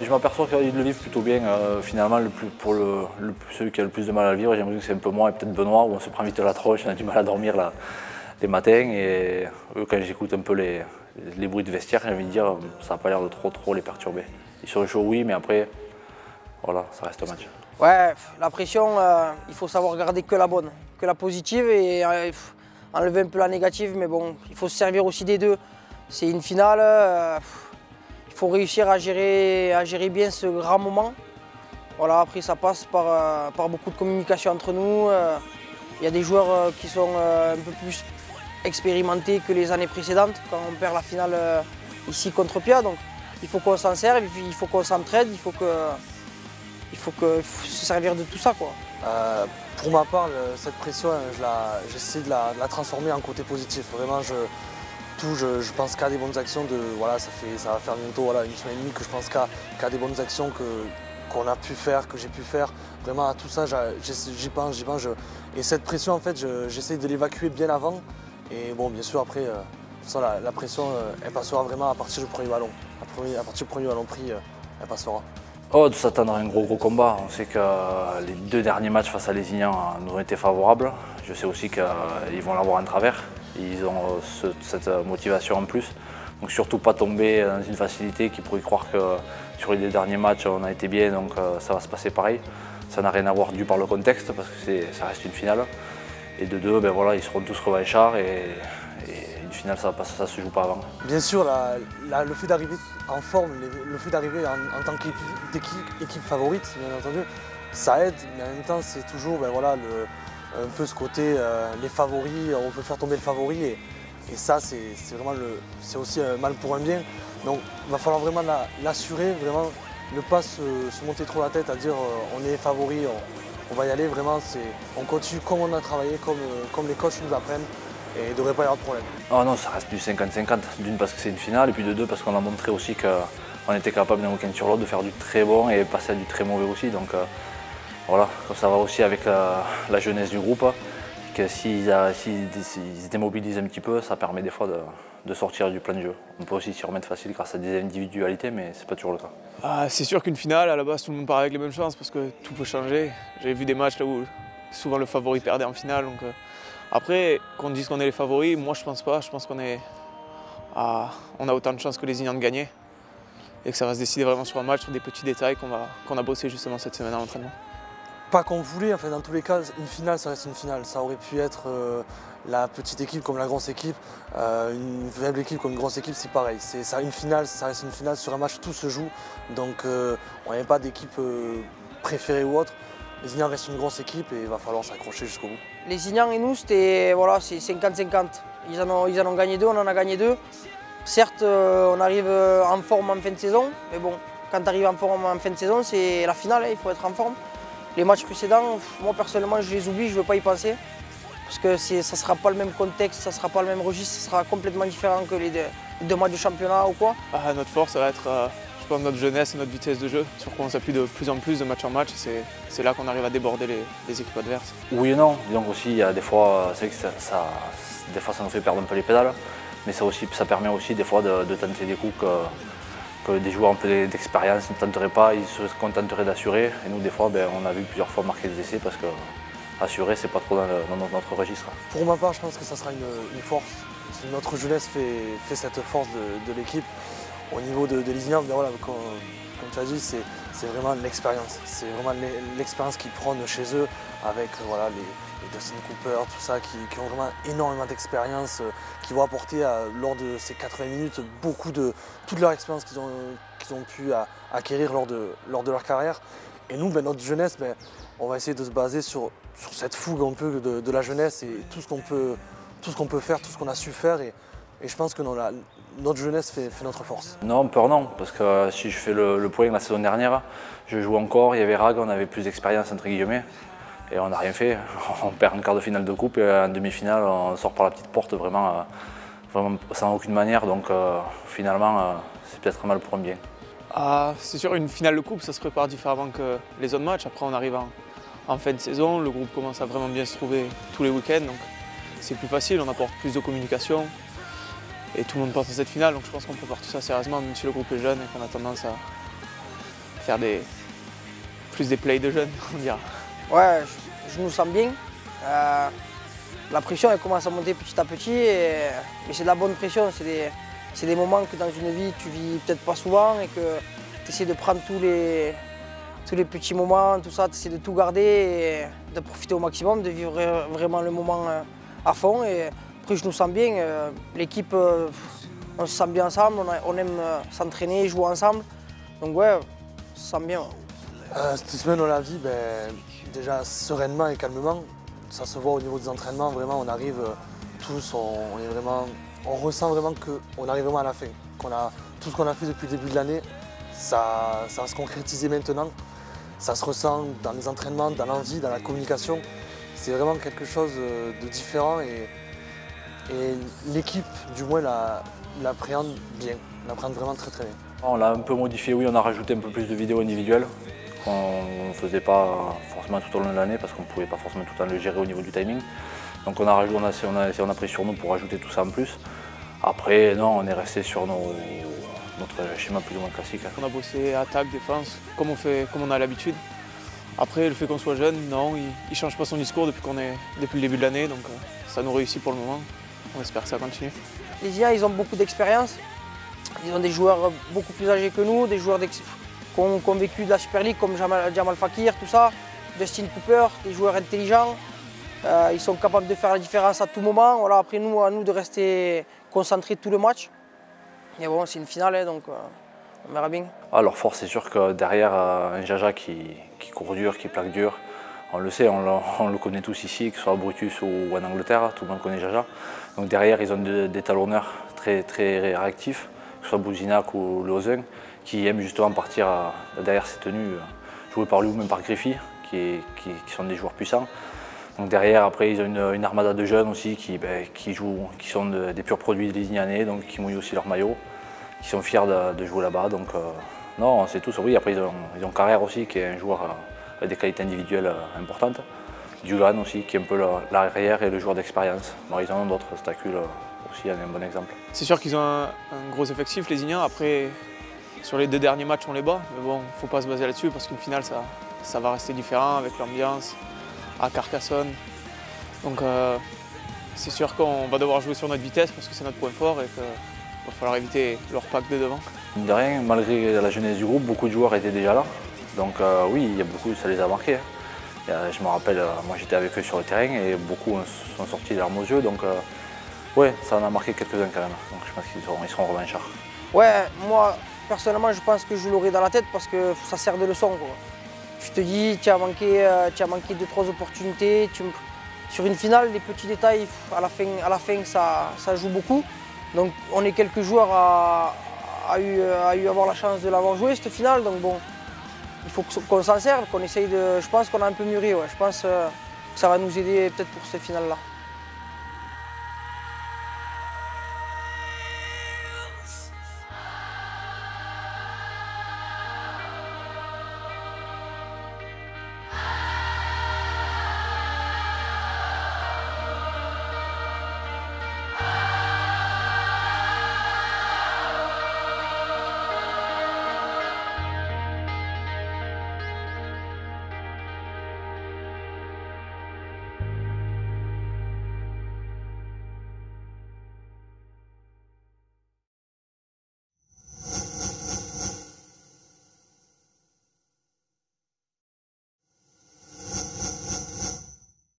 je m'aperçois qu'ils le vivent plutôt bien. Euh, finalement, le plus, pour le, celui qui a le plus de mal à le vivre, j'ai l'impression que c'est un peu moi et peut-être Benoît, où on se prend vite la tronche, on a du mal à dormir les matins. Et eux, quand j'écoute un peu les, bruits de vestiaire, j'ai envie de dire, ça n'a pas l'air de trop trop les perturber. Ils sont chauds, oui, mais après, voilà, ça reste un match. Ouais, la pression, euh, il faut savoir garder que la bonne, que la positive et euh, enlever un peu la négative, mais bon, il faut se servir aussi des deux. C'est une finale, euh, faut réussir à gérer, à gérer bien ce grand moment. Voilà, après ça passe par, par beaucoup de communication entre nous. Il y a des joueurs qui sont un peu plus expérimentés que les années précédentes, quand on perd la finale ici contre Pia. Donc il faut qu'on s'en serve, il faut qu'on s'entraide, il faut que il faut, que, se servir de tout ça. Quoi. Euh, pour ma part, cette pression, j'essaie de, la, transformer en côté positif. Vraiment, je, je, pense qu'à des bonnes actions. De, ça, fait, ça va faire bientôt une semaine et demie que je pense qu'à des bonnes actions qu'on a pu faire, que j'ai pu faire. Vraiment, à tout ça, j'y pense, j'y pense. et cette pression, en fait, j'essaie de l'évacuer bien avant. Et bon, bien sûr, après, euh, la, pression, euh, elle passera vraiment à partir du premier ballon. À, partir du premier ballon pris, elle passera. Oh, de s'attendre à un gros gros combat. On sait que les deux derniers matchs face à Lézignan nous ont été favorables. Je sais aussi qu'ils vont l'avoir en travers. Ils ont cette motivation en plus. Donc surtout pas tomber dans une facilité qui pourrait croire que sur les deux derniers matchs on a été bien, donc euh, ça va se passer pareil. Ça n'a rien à voir dû par le contexte parce que ça reste une finale. Et de deux, ben voilà, ils seront tous revanchards et une finale, ça ne se joue pas avant. Bien sûr, le fait d'arriver en forme, le fait d'arriver en, tant qu'équipe favorite, bien entendu, ça aide, mais en même temps, c'est toujours ben voilà, un peu ce côté, euh, les favoris, on peut faire tomber le favori, et, ça, c'est vraiment c'est aussi un mal pour un bien. Donc, il va falloir vraiment l'assurer, vraiment ne pas se, monter trop la tête à dire euh, on est favori, on, va y aller, vraiment, on continue comme on a travaillé, comme, euh, comme les coachs nous apprennent et il ne devrait pas y avoir de problème. Oh non, ça reste du 50-50. D'une parce que c'est une finale et puis de deux parce qu'on a montré aussi qu'on était capable d'un week-end sur l'autre de faire du très bon et passer à du très mauvais aussi. Donc euh, voilà, ça va aussi avec la, jeunesse du groupe. Que s'ils se démobilisent un petit peu, ça permet des fois de, sortir du plan de jeu. On peut aussi s'y remettre facile grâce à des individualités, mais c'est pas toujours le cas. Ah, c'est sûr qu'une finale, à la base, tout le monde part avec les mêmes chances parce que tout peut changer. J'ai vu des matchs là où souvent le favori perdait en finale. Donc, euh, après, qu'on dise qu'on est les favoris, moi je pense pas. Je pense qu'on a autant de chances que les Ignans de gagner et que ça va se décider vraiment sur un match, sur des petits détails qu'on qu'on a bossé justement cette semaine à l'entraînement. Pas qu'on voulait, enfin dans tous les cas, une finale ça reste une finale. Ça aurait pu être euh, la petite équipe comme la grosse équipe, euh, une faible équipe comme une grosse équipe, c'est pareil. C'est ça une finale, ça reste une finale sur un match, tout se joue. Donc euh, on n'est pas d'équipe préférée ou autre. Les Ignans restent une grosse équipe et il va falloir s'accrocher jusqu'au bout. Les Ignans et nous, c'était voilà, 50-50. Ils, en ont, ils en ont gagné deux, on en a gagné deux. Certes, euh, on arrive euh, en forme en fin de saison, mais bon, quand tu arrives en forme en fin de saison, c'est la finale, hein, il faut être en forme. Les matchs précédents, moi personnellement, je les oublie, je ne veux pas y penser. Parce que ça ne sera pas le même contexte, ça ne sera pas le même registre, ça sera complètement différent que les deux, matchs de championnat ou quoi. Ah, notre force, ça va être euh, notre jeunesse et notre vitesse de jeu, sur quoi on s'appuie de plus en plus de match en match. C'est là qu'on arrive à déborder les, équipes adverses. Oui et non. Donc aussi, il y a des fois, c'est que ça, des fois, ça nous fait perdre un peu les pédales, mais ça, aussi, ça permet aussi des fois de, tenter des coups que, des joueurs un peu d'expérience ne tenteraient pas, ils se contenteraient d'assurer. Et nous, des fois, ben, on a vu plusieurs fois marquer des essais parce que assurer, c'est pas trop dans, notre registre. Pour ma part, je pense que ça sera une, force. Notre jeunesse fait, cette force de l'équipe au niveau de, de voilà, comme, tu as dit, c'est vraiment l'expérience. C'est vraiment l'expérience qu'ils prennent chez eux avec voilà, les, Dustin Cooper, tout ça, qui, ont vraiment énormément d'expérience, euh, qui vont apporter lors de ces 80 minutes beaucoup de toute leur expérience qu'ils ont, pu acquérir lors de, leur carrière. Et nous, ben, notre jeunesse, ben, on va essayer de se baser sur, cette fougue un peu de, la jeunesse et tout ce qu'on peut, faire, tout ce qu'on a su faire. Et je pense que notre jeunesse fait, notre force. Non, peur non, parce que euh, si je fais le, point la saison dernière, je joue encore, il y avait Rag, on avait plus d'expérience entre guillemets, et on n'a rien fait. On perd en quart de finale de coupe et en demi-finale, on sort par la petite porte vraiment, euh, sans aucune manière. Donc euh, finalement, c'est peut-être mal pour un bien. Ah, c'est sûr, une finale de coupe, ça se prépare différemment que les autres matchs. Après, on arrive en, en fin de saison, le groupe commence à vraiment bien se trouver tous les week-ends, donc c'est plus facile, on apporte plus de communication, et tout le monde pense à cette finale, donc je pense qu'on prépare tout ça sérieusement, même si le groupe est jeune et qu'on a tendance faire des, plus des plays de jeunes, on dira. Ouais, je, nous sens bien. Euh, la pression elle commence à monter petit à petit, et- mais c'est de la bonne pression. C'est des, moments que dans une vie tu vis peut-être pas souvent et que tu essaies de prendre tous les, petits moments, tout ça, tu essaies de tout garder et de profiter au maximum, de vivre vra- vraiment le moment euh, à fond. Et je nous sens bien. euh, L'équipe, euh, on se sent bien ensemble, on, aime euh, s'entraîner, jouer ensemble. Donc, ouais, on se sent bien. cette semaine, on l'a vu ben, déjà sereinement et calmement. Ça se voit au niveau des entraînements, vraiment, on arrive tous, on, est vraiment, on ressent vraiment qu'on arrive vraiment à la fin. Qu'on a, tout ce qu'on a fait depuis le début de l'année, ça, ça va se concrétiser maintenant. Ça se ressent dans les entraînements, dans l'envie, dans la communication. C'est vraiment quelque chose de différent et l'équipe, du moins, la- l'appréhende bien, l'appréhende vraiment très très bien. On l'a un peu modifié, oui, on a rajouté un peu plus de vidéos individuelles qu'on ne faisait pas forcément tout au long de l'année parce qu'on ne pouvait pas forcément tout le temps le gérer au niveau du timing. Donc on a, rajouté, on, a, on, a, on a pris sur nous pour rajouter tout ça en plus. Après, non, on est resté sur nos- notre schéma plus ou moins classique. On a bossé attaque, défense, comme on, fait, comme on a l'habitude. Après, le fait qu'on soit jeune, non, il ne change pas son discours depuis, qu'on est, depuis le début de l'année, donc euh, ça nous réussit pour le moment. On espère que ça continue. Les IA, ils ont beaucoup d'expérience. Ils ont des joueurs beaucoup plus âgés que nous, des joueurs qui ont, qui ont vécu de la Super League comme Jamal, Jamal Fakir, tout ça. Justin Cooper, des joueurs intelligents. Euh, ils sont capables de faire la différence à tout moment. Voilà, après nous, à nous de rester concentrés tout le match. Mais bon, c'est une finale, hein, donc euh, on verra bien. Ah, leur force, c'est sûr que derrière euh, un Jaja qui, qui court dur, qui plaque dur, on le sait, on le, on le connaît tous ici, que ce soit à Brutus ou en Angleterre, tout le monde connaît Jaja. Donc derrière, ils ont de- des talonneurs très, réactifs, que ce soit Bouzinac ou Lozen, qui aiment justement partir derrière ces tenues, euh, jouées par lui ou même par Griffy, qui, sont des joueurs puissants. Donc derrière, après, ils ont une, armada de jeunes aussi qui, ben, jouent, qui sont de- des purs produits des Lignanais, donc qui mouillent aussi leur maillot, qui sont fiers de, de jouer là-bas. Donc euh, non, c'est tout. Oui, après ils ont, ils Carrère aussi, qui est un joueur euh, des qualités individuelles euh, importantes. Dugan aussi, qui est un peu la- l'arrière et le joueur d'expérience. Bon, ils en ont d'autres, Stacul euh, aussi en est un bon exemple. C'est sûr qu'ils ont un, un gros effectif, les Igniens. Après, sur les deux derniers matchs, on les bat. Mais bon, faut pas se baser là-dessus parce qu'une finale, ça, ça va rester différent avec l'ambiance à Carcassonne. Donc, euh, c'est sûr qu'on va devoir jouer sur notre vitesse parce que c'est notre point fort et qu'il va falloir éviter leur pack de devant. De rien, malgré la jeunesse du groupe, beaucoup de joueurs étaient déjà là. Donc euh, oui, il y a beaucoup, ça les a marqués. hein. Je me rappelle, euh, moi j'étais avec eux sur le terrain et beaucoup sont sortis larmes aux yeux. Donc euh, ouais, ça en a marqué quelques-uns quand même. Donc je pense qu'ils seront, ils seront revanchards. Ouais, moi, personnellement, je pense que je l'aurai dans la tête parce que ça sert de leçon. Tu te dis, tu as manqué, tu as manqué deux, trois opportunités. tu- Sur une finale, les petits détails, à la fin, à la fin ça, ça joue beaucoup. Donc, on est quelques joueurs à, eu, eu avoir la chance de l'avoir joué, cette finale. Donc, bon, il faut qu'on s'en serve, qu'on essaye de. Je pense qu'on a un peu mûri, ouais. Je pense euh, que ça va nous aider peut-être pour cette finale-là.